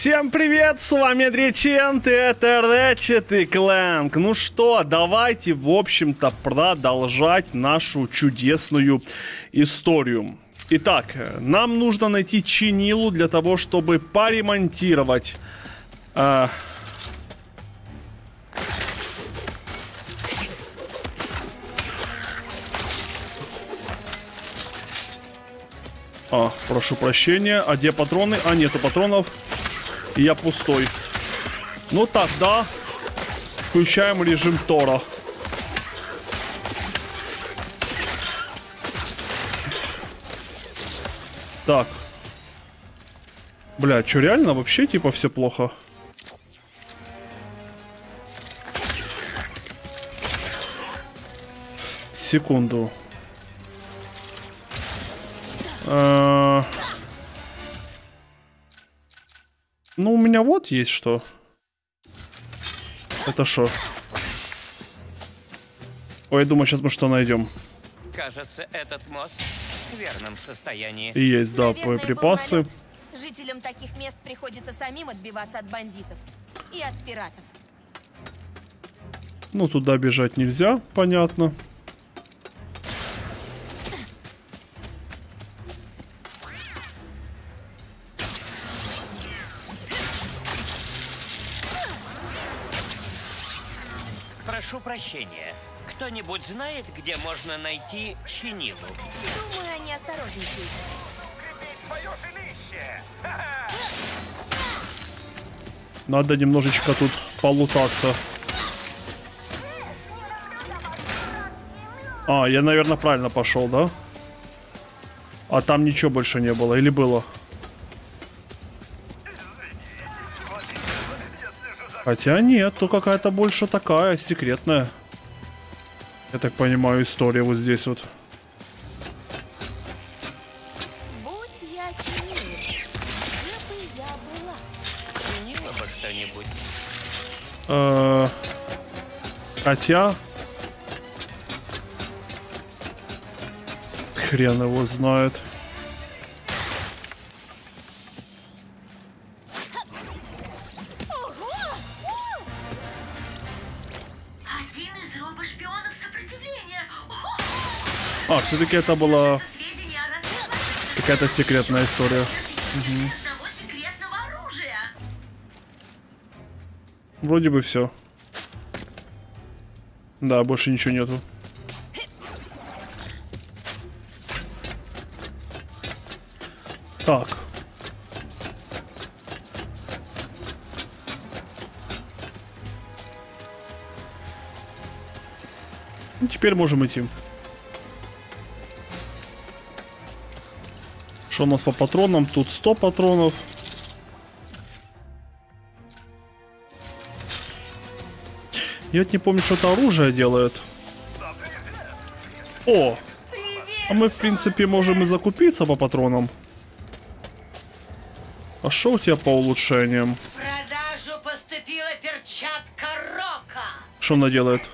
Всем привет, с вами Дречент, и это Ratchet и. Ну что, давайте, в общем-то, продолжать нашу чудесную историю. Итак, нам нужно найти чинилу для того, чтобы поремонтировать... Э, А, прошу прощения. А где патроны? А, нету патронов. Я пустой. Ну тогда включаем режим Тора. Так. Бля, что реально вообще типа все плохо? Секунду. Э, ну, у меня вот есть что. Это что? Ой, я думаю, сейчас мы что найдем. Кажется, этот мост в скверном состоянии. И есть, да, Наверное, боеприпасы. полнолет. Жителям таких мест приходится самим отбиваться от бандитов и от пиратов. Ну, туда бежать нельзя, понятно. Кто-нибудь знает, где можно найти чинилу? Думаю, они осторожничают. Надо немножечко тут полутаться. А, я, наверное, правильно пошел, да? А там ничего больше не было, или было? Хотя нет, то какая-то больше такая, секретная. Я так понимаю, история вот здесь вот. Будь я чинилой, где бы я была? Чинила бы что-нибудь. Э, Хотя... Хрен его знает. Все-таки это была какая-то секретная история. оружия. Вроде бы все. Да, больше ничего нету. Так. Теперь можем идти. Что у нас по патронам? Тут 100 патронов. Я вот не помню, что это оружие делает. О! А мы, в принципе, можем и закупиться по патронам. А что у тебя по улучшениям? В продажу поступила перчатка Рока. Что она делает?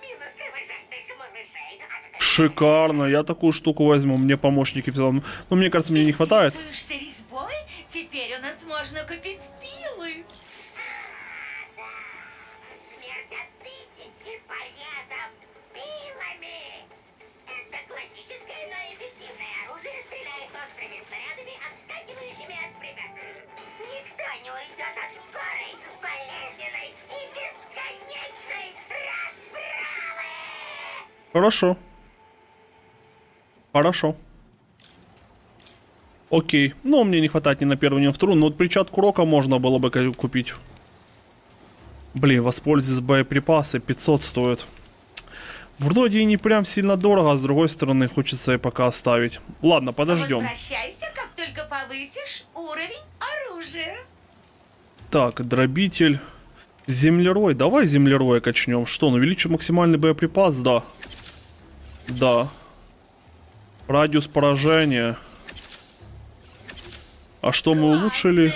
Милых кровожадных малышей. Шикарно. Я такую штуку возьму. Мне помощники равно. Ну, мне кажется, мне не хватает. Теперь у нас можно купить не уйдет от скорой, болезненной и бесконечной расправы. Хорошо. Хорошо. Окей. Ну, мне не хватает ни на первую, ни на вторую. Но вот перчатку рока можно было бы купить. Блин, воспользуйтесь боеприпасы. 500 стоит. Вроде и не прям сильно дорого, а с другой стороны хочется и пока оставить. Ладно, подождем. Возвращайся, как только повысишь уровень оружия. Так, дробитель. Землерой. Давай землероя качнем. Что, он увеличит максимальный боеприпас? Да. Да. Радиус поражения. А что мы улучшили?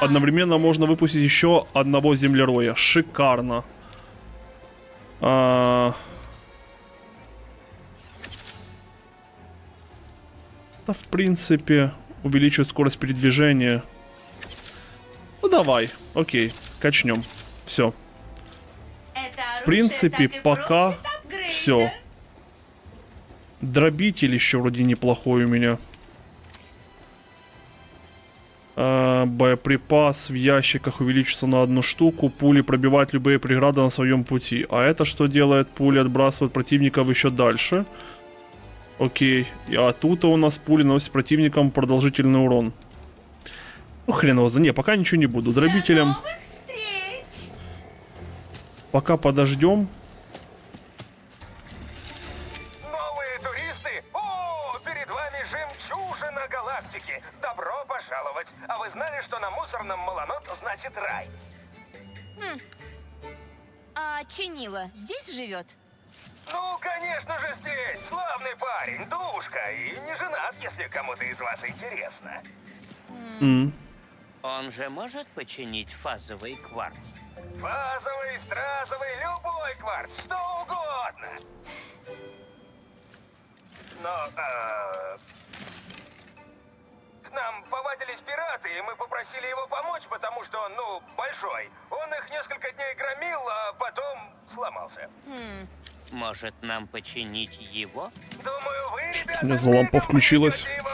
Одновременно можно выпустить еще одного землероя. Шикарно. А... Да, в принципе, увеличивает скорость передвижения. Ну давай, окей, качнем. Все. В принципе, пока все. Дробитель еще вроде неплохой у меня. А, боеприпас в ящиках увеличится на одну штуку. Пули пробивают любые преграды на своем пути. А это что делает? Пули отбрасывают противников еще дальше. Окей. А тут у нас пули наносят противникам продолжительный урон. Ну хрен его за... Не, пока ничего не буду. Дробителем Новых встреч! пока подождем. Новые туристы? О, перед вами жемчужина галактики. Добро пожаловать. А вы знали, что на мусорном Маланот значит рай? А Чинила здесь живет? Ну, конечно же, здесь. Славный парень, душка. И не женат, если кому-то из вас интересно. М. Он же может починить фазовый кварц? Фазовый, стразовый, любой кварц, что угодно. Но, э, к нам повадились пираты, и мы попросили его помочь, потому что он, ну, большой. Он их несколько дней громил, а потом сломался. Может, нам починить его? Думаю, вы, ребята, меня за лампа включилась. его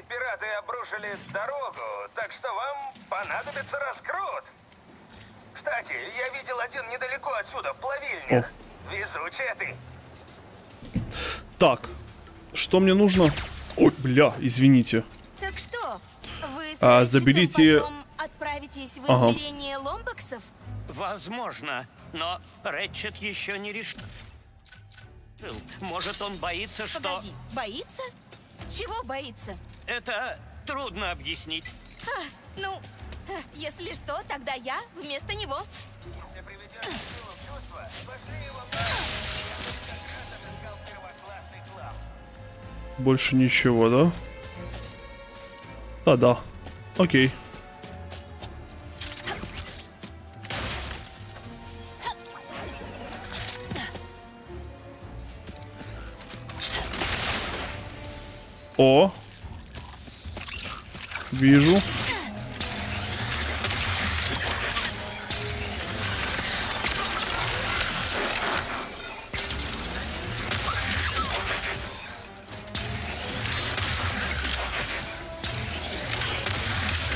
эти пираты обрушили дорогу, так что вам понадобится раскрут. Кстати, я видел один недалеко отсюда, в плавильнях. Везучая ты. Так, что мне нужно? Ой, бля, извините. Так что, вы А, заберите- потом отправитесь в Ага. измерение ломбаксов? Возможно, но Рэтчет еще не решил. Может, он боится, что... Погоди, боится? Чего боится? Это трудно объяснить. Ну, э, если что, тогда я вместо него. В чувство, пошли его. Больше ничего, да? Да-да. Окей. О! Вижу.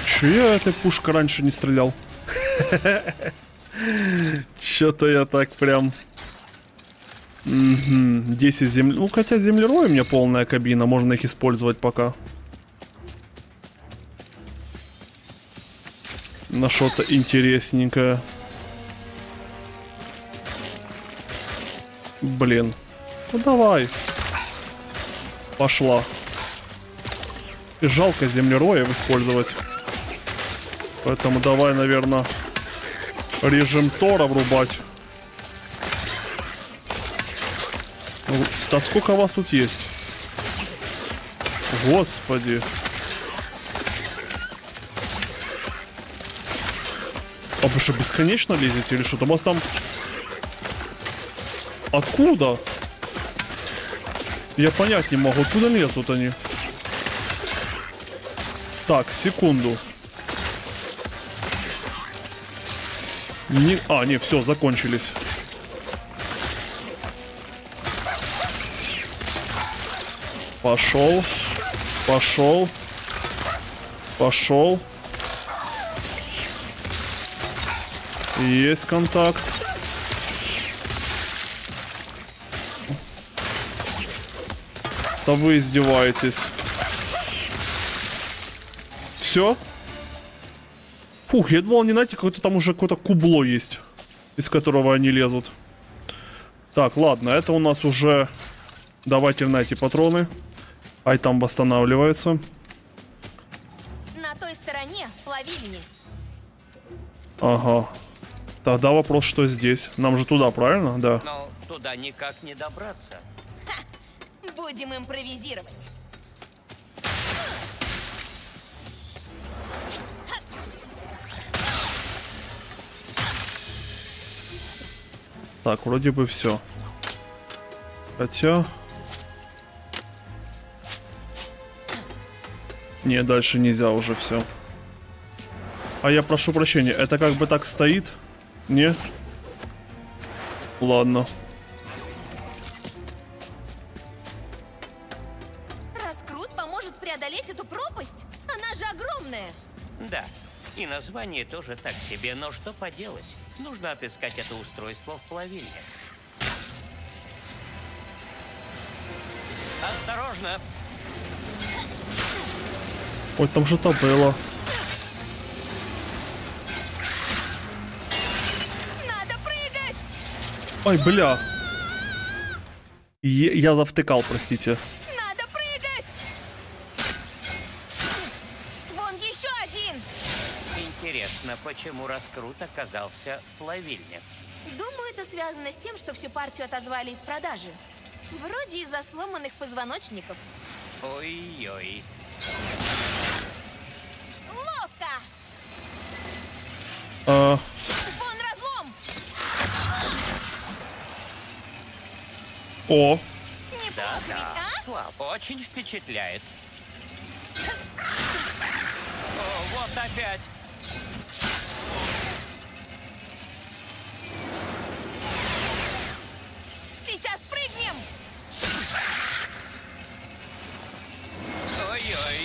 Че я этой пушкой раньше не стрелял? Че-то я так прям... Мгм, 10 земли... Ну, хотя землерой у меня полная кабина, можно их использовать пока. На что-то интересненькое. Блин. Ну давай. Пошла. И жалко землероев использовать. Поэтому давай, наверное, режим Тора врубать. Да сколько вас тут есть? Господи. Вы что, бесконечно лезете или что? Там вас там... Откуда? Я понять не могу, откуда лезут они? Так, секунду. Не... А, не, все, закончились. Пошел. Пошел. Пошел. Есть контакт. Да вы издеваетесь. Все? Фух, я думал, не знаете, какое-то там уже какое-то кубло есть, из которого они лезут. Так, ладно, это у нас уже... Давайте на эти патроны. Ай, там восстанавливается. На той стороне плавильни. Ага. Тогда вопрос, что здесь? Нам же туда, правильно? Да. Но туда никак не добраться. Будем импровизировать. Так, вроде бы все. Хотя... Не, дальше нельзя уже все. А я прошу прощения, это как бы так стоит? Не? Ладно. Раскрут поможет преодолеть эту пропасть. Она же огромная. Да, и название тоже так себе, но что поделать? Нужно отыскать это устройство в плавильне. Осторожно! Ой, там что-то было. Ой, бля. Е- я завтыкал, простите. Надо прыгать! Вон еще один! Интересно, почему Раскрут оказался в плавильне? Думаю, это связано с тем, что всю партию отозвали из продажи. Вроде из-за сломанных позвоночников. Ой-ой. О, Неплохо ведь, а? Слаб, очень впечатляет. О, вот опять. Сейчас прыгнем! Ой-ой.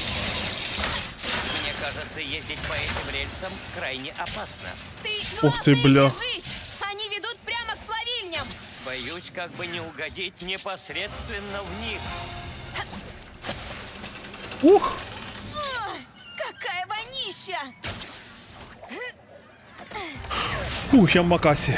Мне кажется, ездить по этим рельсам крайне опасно. Ты, Ух ты, бля. держись! Боюсь, как бы не угодить непосредственно в них. ух. Ох, какая вонища! Фух, я Макаси.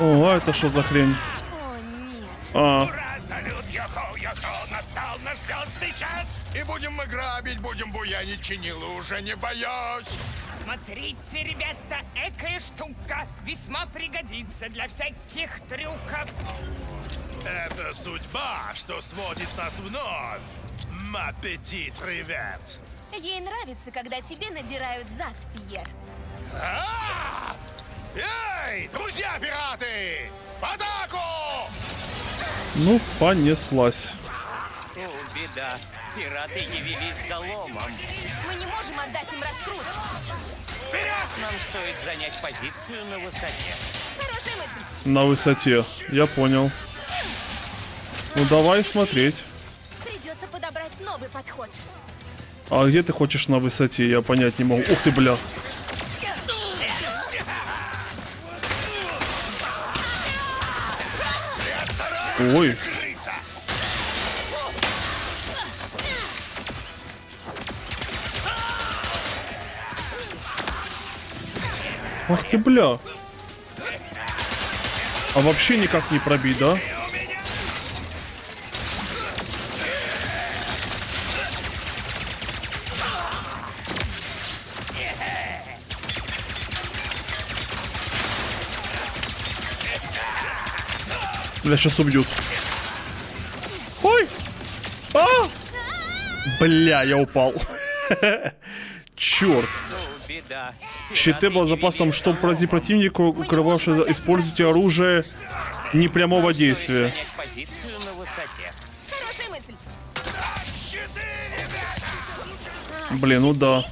О, а это что за хрень? О, нет. А, Ура, салют, йохо, йохо, настал наш звездный час. И будем мы грабить, будем буянить, чинила уже не боюсь. Смотрите, ребята, экая штука весьма пригодится для всяких трюков. Это судьба, что сводит нас вновь. Маппетит, привет. Ей нравится, когда тебе надирают зад, Пьер. А! Эй, друзья-пираты! В атаку! ну, понеслась. О, беда. Пираты явились за ломом. Мы не можем отдать им раскрут. Нам стоит занять позицию на высоте. Хорошая мысль. На высоте. Я понял. Ну, давай смотреть. Придется подобрать новый подход. А где ты хочешь на высоте? Я понять не могу. Ух ты, бля. Ой, ах ты, бля. А вообще никак не пробить, да? Бля, сейчас убьют. Ой! А! Бля, я упал. Черт. Щиты боезапасом, явились чтобы поразить противника, укрывавшего, используйте оружие непрямого действия. Блин, ну да.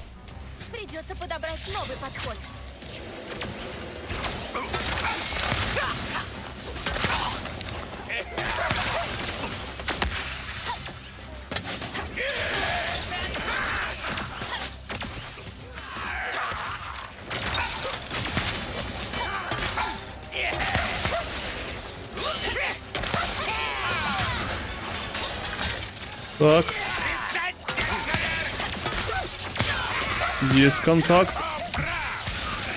Так. Есть контакт.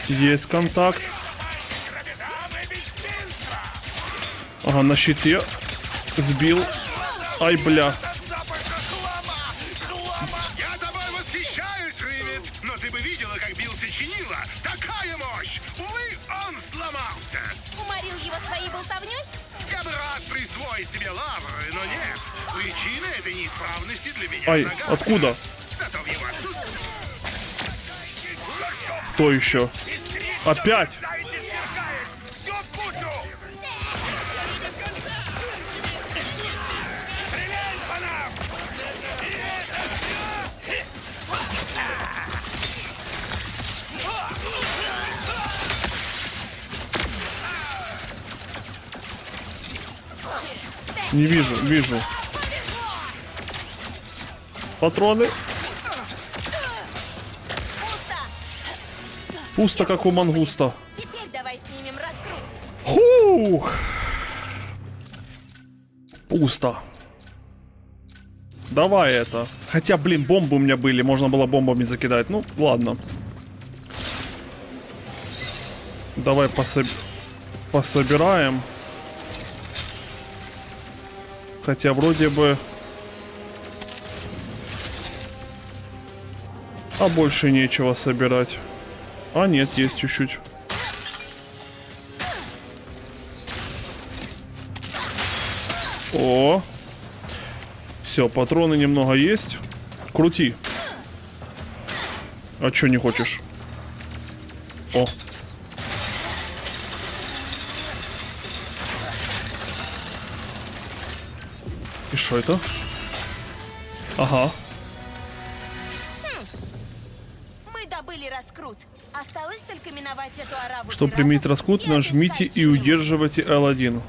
Есть контакт. Ага, на щите. Сбил. Ай, бля. Ай, откуда? Кто еще? Опять! Не вижу, вижу. Патроны. Пусто! Как у мангуста. Теперь давай снимем раскрут. Хух! Пусто. Давай это. Хотя, блин, бомбы у меня были, можно было бомбами закидать. Ну, ладно. Давай пособ... пособираем. Хотя вроде бы... А больше нечего собирать. А нет, есть чуть-чуть. О. Все, патроны немного есть. Крути. А чё не хочешь? О. И что это? Ага. Чтобы применить раскрут, нажмите и удерживайте L1.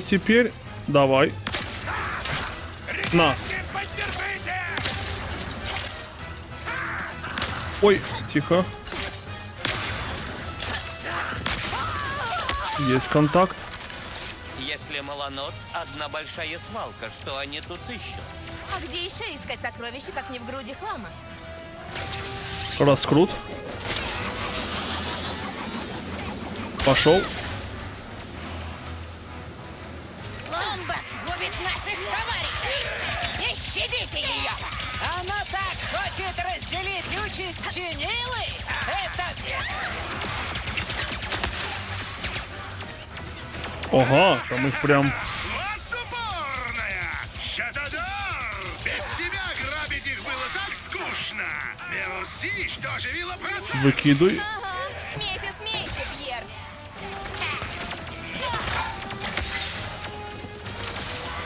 Вот теперь давай. На. Ой, тихо. Есть контакт. Если Маланот — одна большая свалка, что они тут ищут? А где еще искать сокровища, как не в груди хлама? Раскрут. Пошел. Наших товарищей! Не щадите ее! Она так хочет разделить участь Чинилы! Это... Ага, там их прям... Вот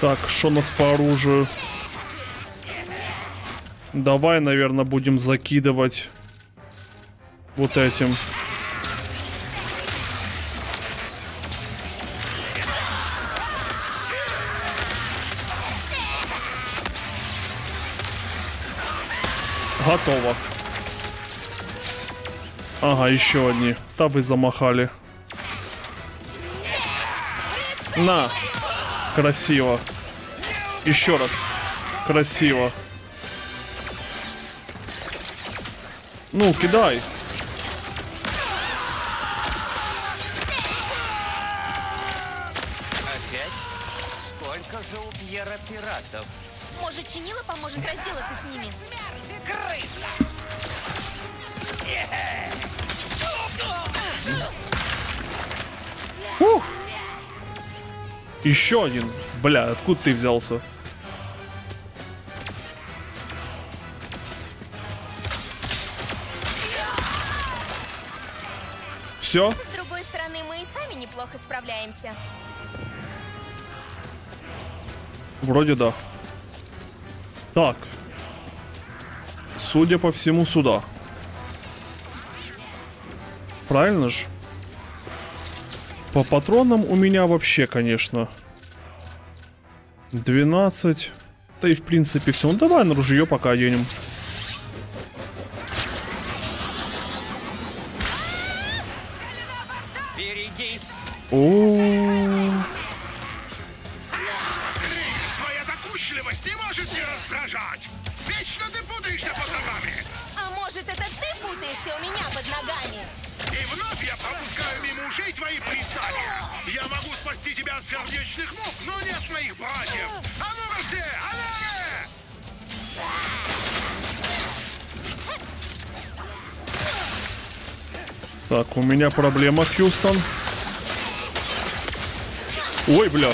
Так, что у нас по оружию? Давай, наверное, будем закидывать вот этим. Готово. Ага, еще одни. Да вы замахали. На. Красиво. Еще раз. Красиво. Ну, кидай. Опять? Сколько же у Пьера пиратов? Может, Чинила поможет разделаться с ними? Крыса! Еще один. Бля, откуда ты взялся? Все? С другой стороны, мы и сами неплохо справляемся. Вроде да. Так. Судя по всему, сюда. Правильно же? По патронам у меня вообще, конечно. 12. Да и в принципе все. Ну давай на ружье пока оденем. О, -о, -о. Твоя докучливость не может не раздражать. Вечно ты путаешься под ногами. А может, это ты путаешься у меня под ногами? И вновь я пропускаю мимо ушей твои признания. Я могу спасти тебя от сердечных мук, но не от моих братьев. А ну-ка все, а Так, у меня проблема, Хьюстон. Хьюстон. Ой, бля.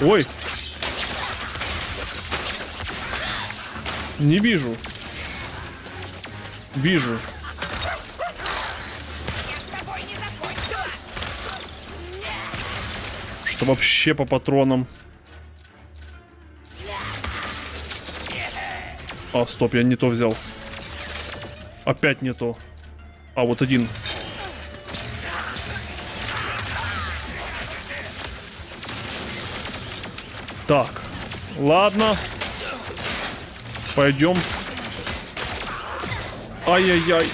Ой. Не вижу. Вижу. Что вообще по патронам? А, стоп, я не то взял. Опять не то. А, вот один. Так. Ладно. Пойдем. Ай-яй-яй.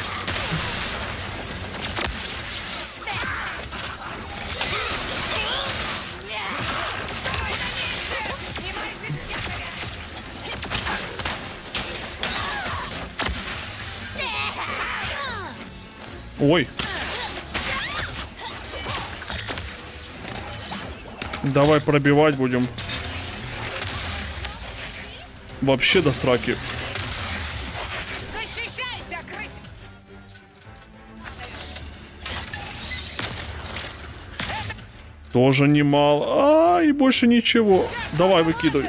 Ой. Давай пробивать будем. Вообще до сраки. Тоже немало. А, и больше ничего. Давай, выкидывай.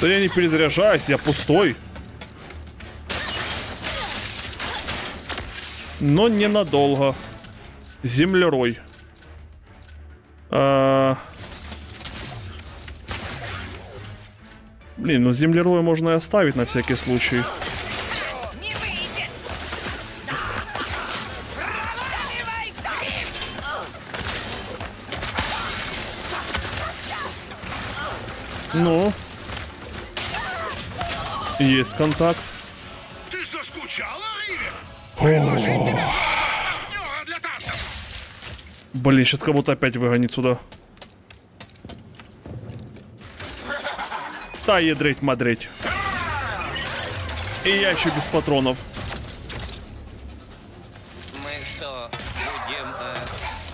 Да я не перезаряжаюсь, я пустой. Но ненадолго. Землерой. А... Блин, ну землероя можно и оставить на всякий случай. Ну. Есть контакт. Ты соскучала, Ривер? Предложить тебе партнера для танцев. Блин, сейчас кого-то опять выгонит сюда. Та ядрить мадрить. И я еще без патронов. Мы что, будем э,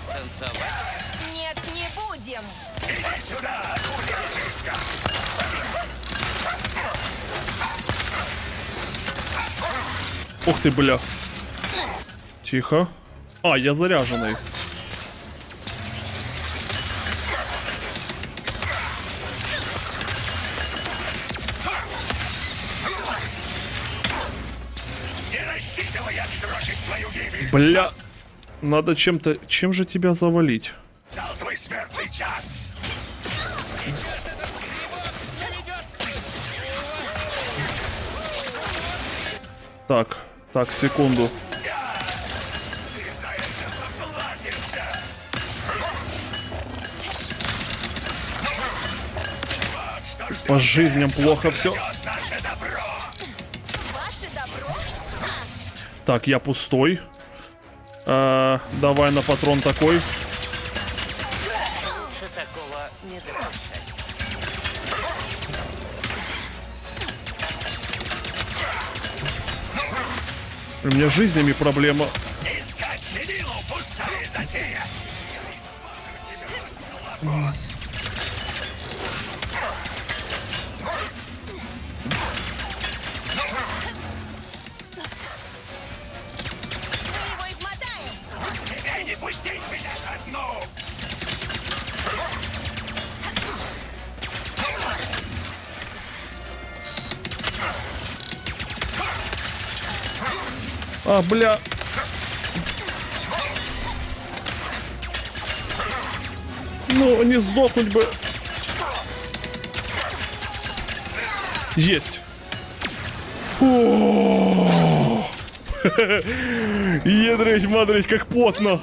танцевать? Нет, не будем. Ух ты, бля. Тихо. А, я заряженный. Бля. Надо чем-то... Чем же тебя завалить? Дал твой смертный час. Так, так, секунду. По жизням плохо все. Так, я пустой. А, давай на патрон такой. У меня жизнями проблема. Искать пустить меня одну. А, бля. Ну, не сдохнуть бы. Есть. Едрить, мадрить, как потно.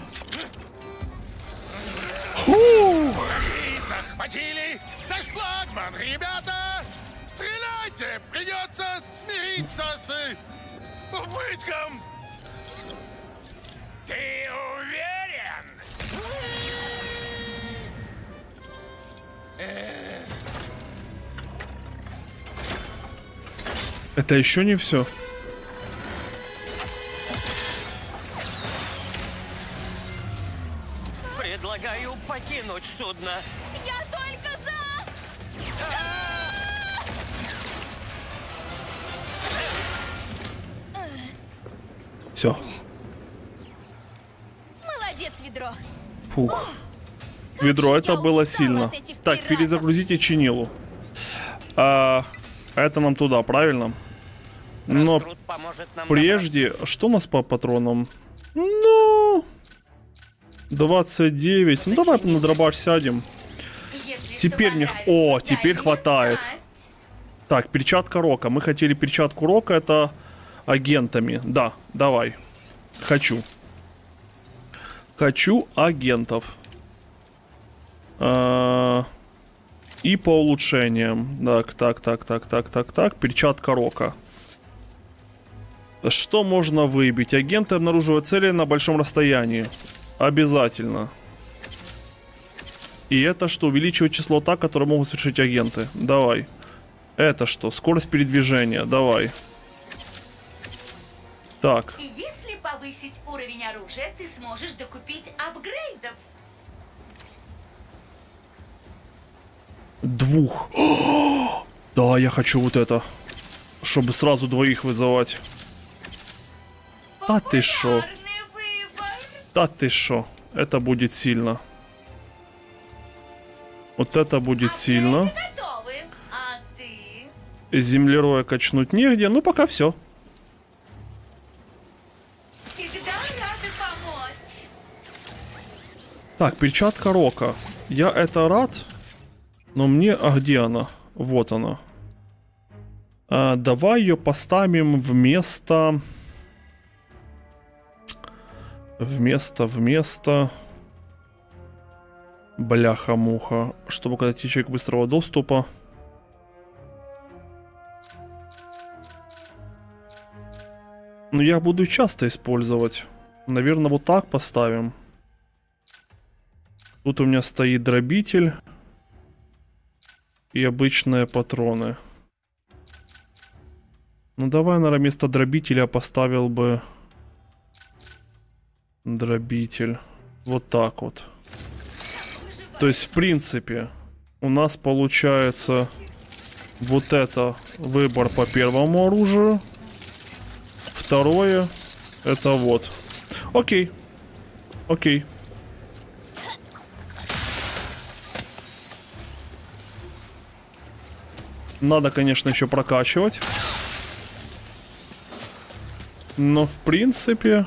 Это еще не все. Предлагаю покинуть судно. Я только за! Все. Молодец, ведро. Фух. Ведро, это было сильно. Так, перезагрузите чинилу. А, это нам туда, правильно? Но прежде, что у нас по патронам? Ну... 29. Ну давай на дробаш сядем. Теперь не О, теперь хватает. Так, перчатка Рока. Мы хотели перчатку Рока, это агентами. Да, давай. Хочу. Хочу агентов. А, И по улучшениям. Так, так, так, так, так, так, так. Перчатка Рока. Что можно выбить? Агенты обнаруживают цели на большом расстоянии. Обязательно. И это что? Увеличивает число атак, которые могут совершить агенты. Давай. Это что? Скорость передвижения. Давай. Так. Если повысить уровень оружия, ты сможешь докупить апгрейдов. Двух. Да, я хочу вот это. Чтобы сразу двоих вызывать. А ты шо? Да ты шо? Это будет сильно. Вот это будет сильно. Апгрейды готовы. А? Землероя качнуть негде. Ну, пока все. Так, перчатка Рока. Я это рад, но мне... А где она? Вот она. А, давай ее поставим вместо... Вместо, вместо... Бляха-муха. Чтобы указать ячейку быстрого доступа. Ну, я буду часто использовать. Наверное, вот так поставим. Тут у меня стоит дробитель. И обычные патроны. Ну давай, наверное, вместо дробителя поставил бы... Дробитель. Вот так вот. То есть, в принципе, у нас получается вот это выбор по первому оружию. Второе, это вот. Окей. Окей. Надо, конечно, еще прокачивать. Но, в принципе,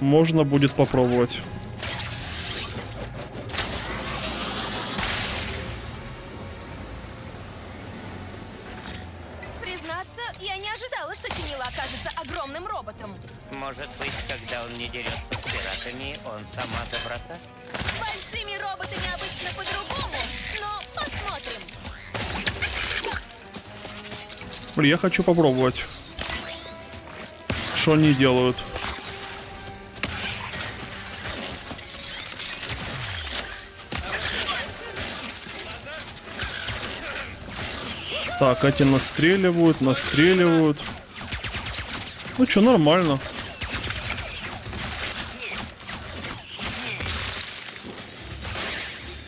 можно будет попробовать. Признаться, я не ожидала, что Чинила окажется огромным роботом. Может быть, когда он не дерется с пиратами, он сама доброта? С большими роботами обычно по-другому, но посмотрим. Блин, я хочу попробовать. Что они делают? Так, эти настреливают, настреливают. Ну что, нормально.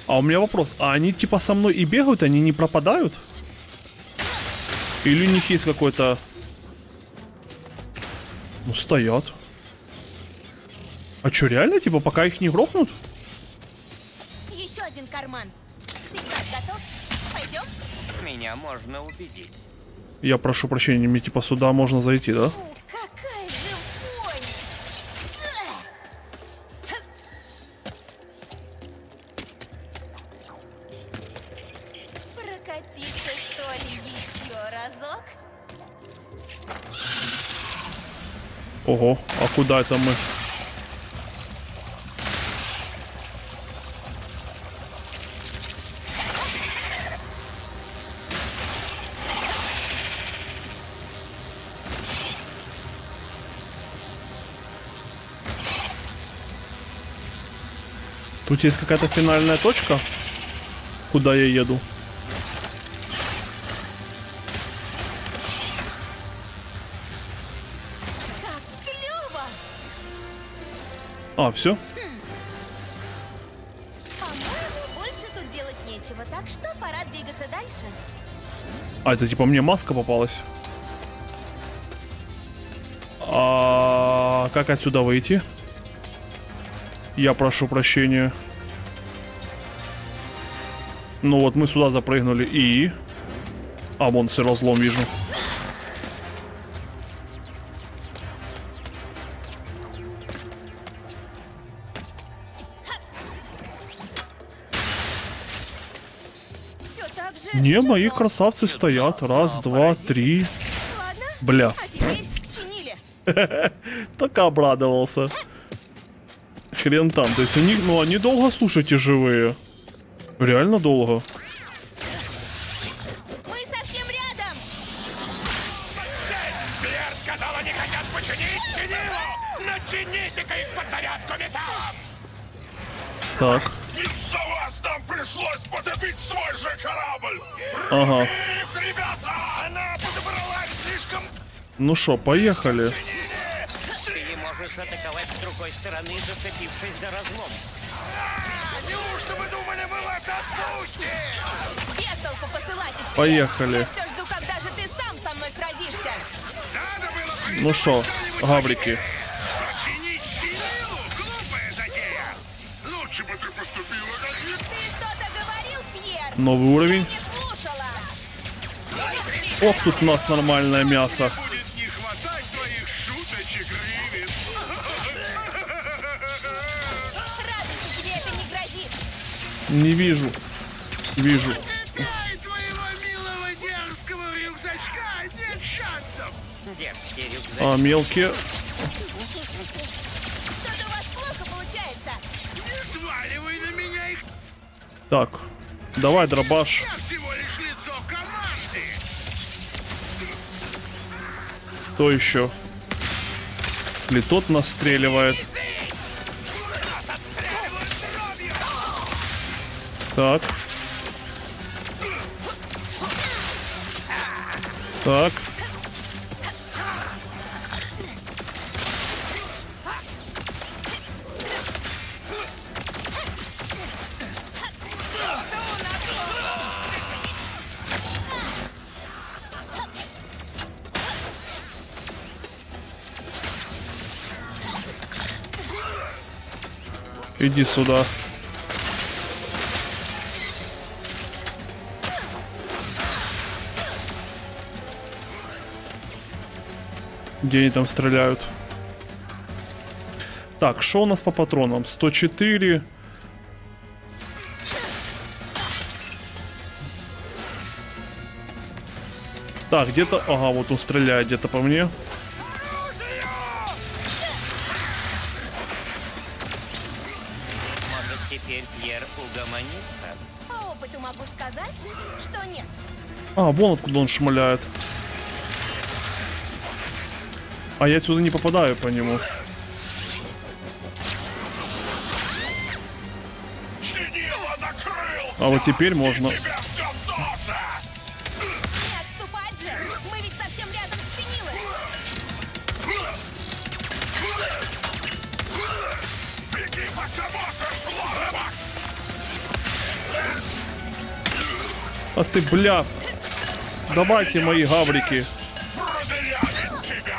А у меня вопрос, а они типа со мной и бегают, они не пропадают? Или у них есть какой-то... Ну, стоят. А что, реально, типа, пока их не грохнут? Еще один карман. Ты готов? Пойдем? Меня можно убедить. Я прошу прощения, мне типа сюда можно зайти, да? Ух, какая же вонь! Эх! Прокатиться, что ли, еще разок? Ого, а куда это мы? Тут есть какая-то финальная точка? Куда я еду? А, все? По-моему, больше тут делать нечего, так что пора двигаться дальше. А, это типа мне маска попалась. А как отсюда выйти? Я прошу прощения. Ну вот, мы сюда запрыгнули и... А, вон разлом вижу. Все так же. Не, мои красавцы стоят. Раз, два, три. Бля, так обрадовался. Хрен там. То есть они, ну, они долго, слушайте, живые. Реально долго. Мы совсем рядом. Клер сказал, они хотят починить чинилу! Начините-ка их под завязку металлом! Так, Из-за вас нам пришлось потопить свой же корабль! ага. Их, ребята! Она подобралась слишком... Ну что, поехали. Ты Ты что-то говорил, Пьер? Новый уровень. Ох, тут у нас нормальное мясо. Будет не хватать твоих меня их! Так, давай дробаш. Кто еще? Или тот настреливает. Так. Так. Иди сюда. Где они там стреляют? Так, что у нас по патронам? 104. Так, где-то... Ага, вот он стреляет где-то по мне. Могу сказать, что нет. А, вон откуда он шмаляет. А я отсюда не попадаю по нему. А вот теперь можно. Тебя ты, бля. Давайте мои гаврики. Продырявит тебя!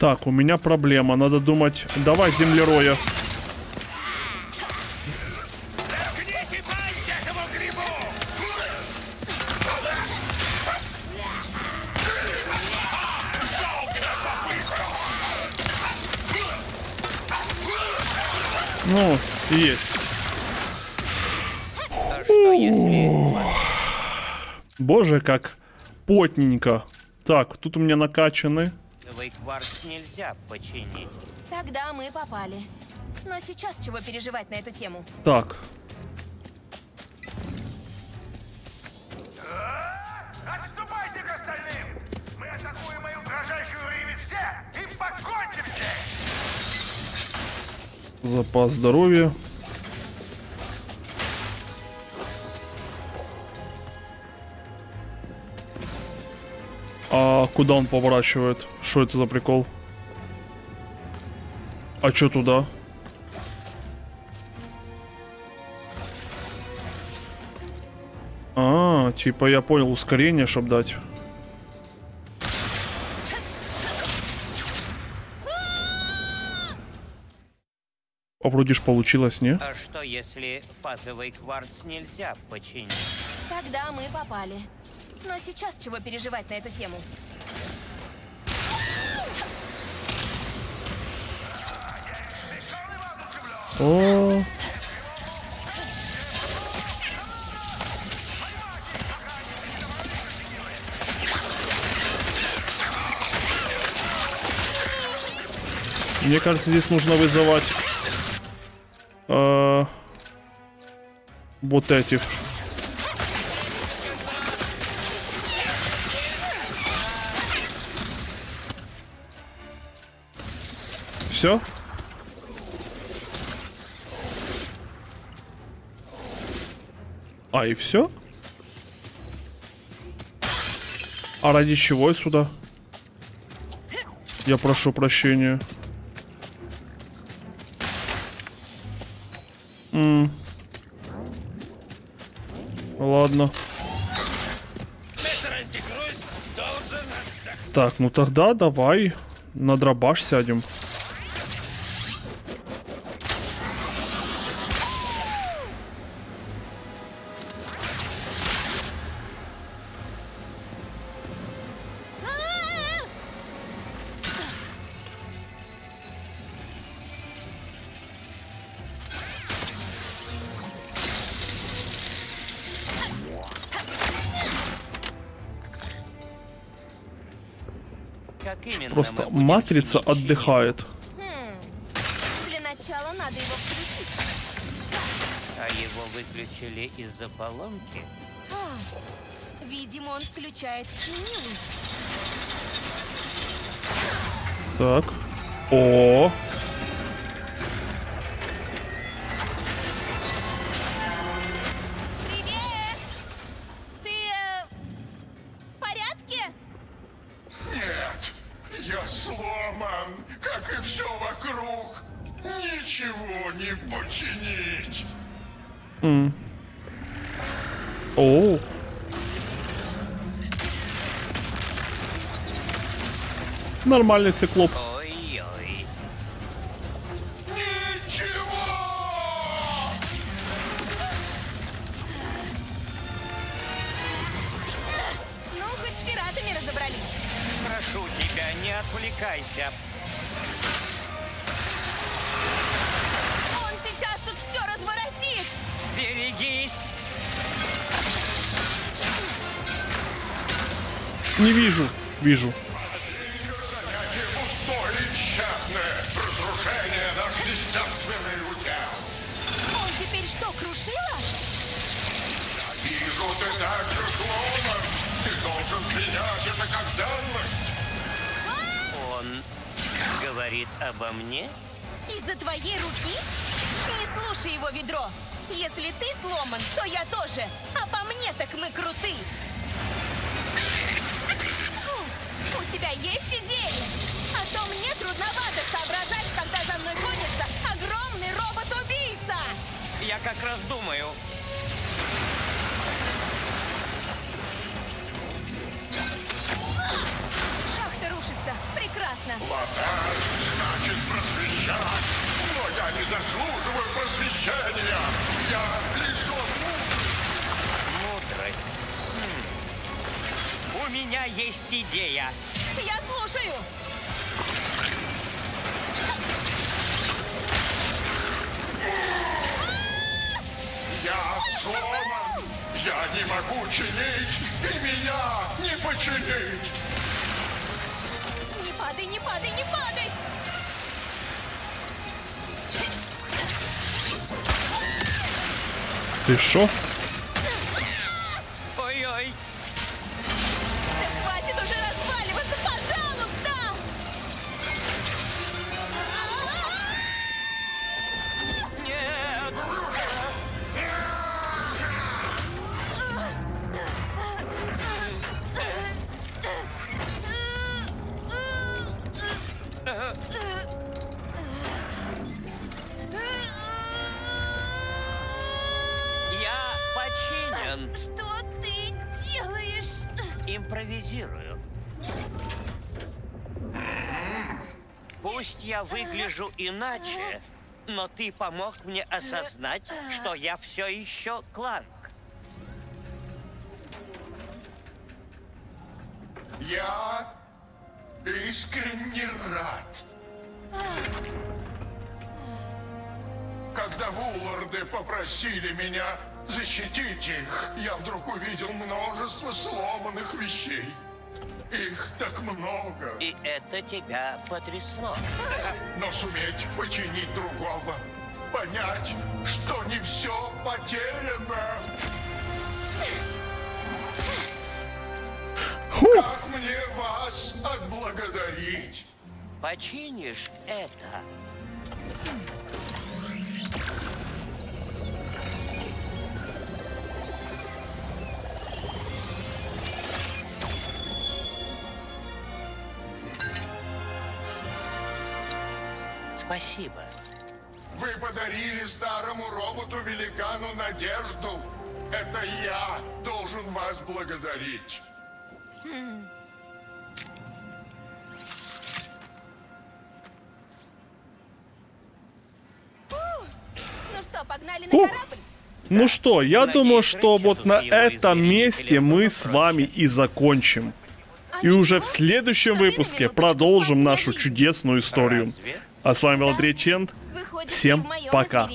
Так, у меня проблема. Надо думать... Давай, землероя. Ну, есть. Боже, как потненько. Так, тут у меня накачаны фазовый кварц нельзя починить? Тогда мы попали. Но сейчас чего переживать на эту тему? Так, Отступайте к остальным! Мы атакуем мою дрожащую Риви все и покончим здесь! запас здоровья. А куда он поворачивает? Что это за прикол? А чё туда? А, типа я понял, ускорение, чтоб дать. А вроде ж получилось, не? А что если фазовый кварц нельзя починить? Тогда мы попали. Но сейчас чего переживать на эту тему? О, Мне кажется, здесь нужно вызывать э, вот этих. Все? А, и все? А ради чего я сюда? Я прошу прощения. М. Ладно. Так, ну тогда давай на дробаш сядем. Просто матрица отдыхает. Для начала надо его включить. А его выключили из-за поломки? Видимо, он включает чинилу. Так. О! Тебя, не отвлекайся. Он сейчас тут все разворотит. Берегись! Не вижу. Вижу. Меня есть идея. Я слушаю. Я сломан, я не могу чинить, и меня не починить. Не падай, не падай, не падай! Ты шо? Иначе, но ты помог мне осознать, что я все еще Кланк. Я искренне рад. Когда Вулларды попросили меня защитить их, я вдруг увидел множество сломанных вещей. Их так много. И это тебя потрясло. Но суметь починить другого, понять, что не все потеряно. Как мне вас отблагодарить? Починишь это. Спасибо. Вы подарили старому роботу-великану надежду. Это я должен вас благодарить. Ну что, погнали на корабль? Ну что, я Надеюсь, думаю, что вот на этом месте мы с вами и закончим. А И уже в следующем выпуске продолжим нашу чудесную историю. А с вами был Андрей Чент. Всем пока.